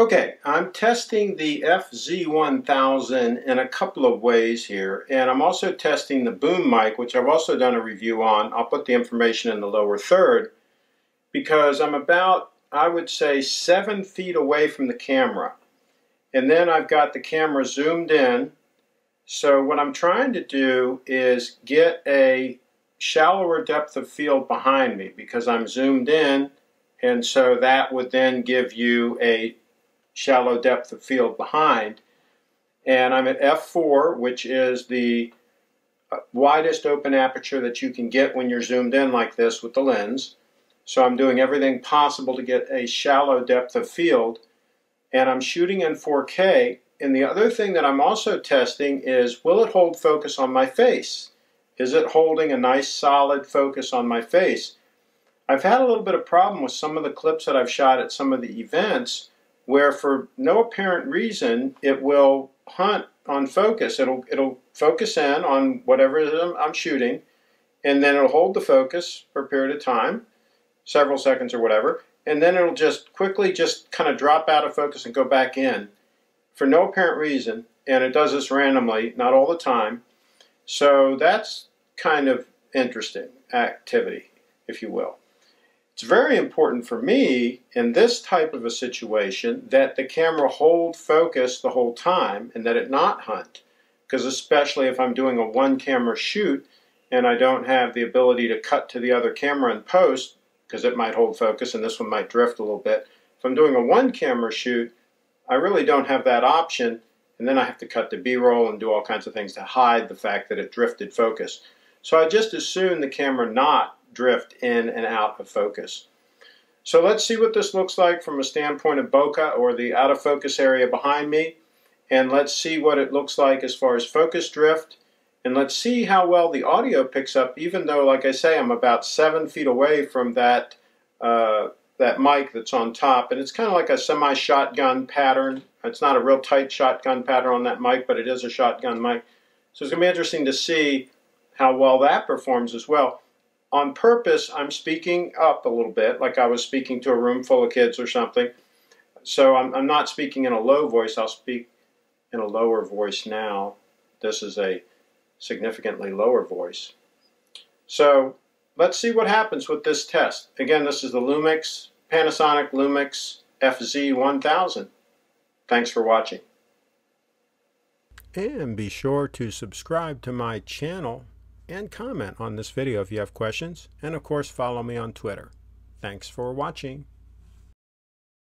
Okay, I'm testing the FZ1000 in a couple of ways here, and I'm also testing the boom mic, which I've also done a review on. I'll put the information in the lower third, because I'm about, I would say, seven feet away from the camera. And then I've got the camera zoomed in, so what I'm trying to do is get a shallower depth of field behind me, because I'm zoomed in, and so that would then give you a shallow depth of field behind. And I'm at f4, which is the uh, widest open aperture that you can get when you're zoomed in like this with the lens. So I'm doing everything possible to get a shallow depth of field. And I'm shooting in 4K. And the other thing that I'm also testing is, will it hold focus on my face? Is it holding a nice solid focus on my face? I've had a little bit of problem with some of the clips that I've shot at some of the events where for no apparent reason it will hunt on focus. It'll it'll focus in on whatever I'm shooting, and then it'll hold the focus for a period of time, several seconds or whatever, and then it'll just quickly just kind of drop out of focus and go back in for no apparent reason. And it does this randomly, not all the time. So that's kind of interesting activity, if you will. It's very important for me in this type of a situation that the camera hold focus the whole time and that it not hunt. Because especially if I'm doing a one camera shoot and I don't have the ability to cut to the other camera in post, because it might hold focus and this one might drift a little bit. If I'm doing a one camera shoot, I really don't have that option and then I have to cut the B-roll and do all kinds of things to hide the fact that it drifted focus. So I just assume the camera not drift in and out of focus. So let's see what this looks like from a standpoint of bokeh or the out of focus area behind me. And let's see what it looks like as far as focus drift. And let's see how well the audio picks up, even though, like I say, I'm about seven feet away from that, uh, that mic that's on top. And it's kind of like a semi-shotgun pattern. It's not a real tight shotgun pattern on that mic, but it is a shotgun mic. So it's going to be interesting to see how well that performs as well on purpose, I'm speaking up a little bit, like I was speaking to a room full of kids or something. So I'm, I'm not speaking in a low voice, I'll speak in a lower voice now. This is a significantly lower voice. So let's see what happens with this test. Again, this is the Lumix, Panasonic Lumix FZ1000. Thanks for watching. And be sure to subscribe to my channel and comment on this video if you have questions, and of course follow me on Twitter. Thanks for watching.